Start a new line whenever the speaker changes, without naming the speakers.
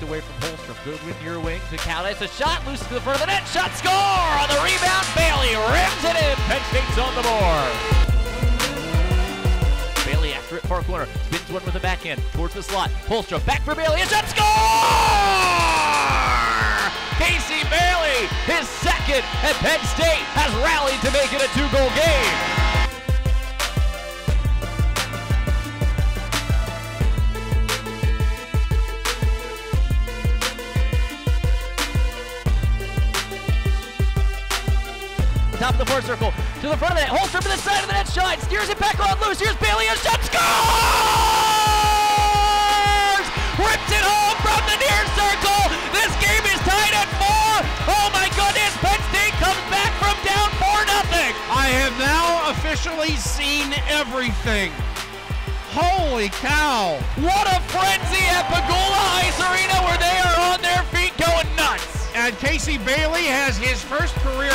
knocked away from Holstrom. Goodwin near wing to Calais. A shot loose to the front of the net. Shot score on the rebound. Bailey rims it in. Penn State's on the board. Bailey after it far corner. Spins one with the backhand towards the slot. Holstrom back for Bailey. A shot score! Casey Bailey, his second, and Penn State top of the fourth circle, to the front of the net, Holstrom to the side of the net, shine, steers it back on loose, here's Bailey, a shot, scores! Rips it home from the near circle, this game is tied at four, oh my goodness, Penn State comes back from down four nothing.
I have now officially seen everything. Holy cow!
What a frenzy at Pegula Ice Arena where they are on their feet going nuts.
And Casey Bailey has his first career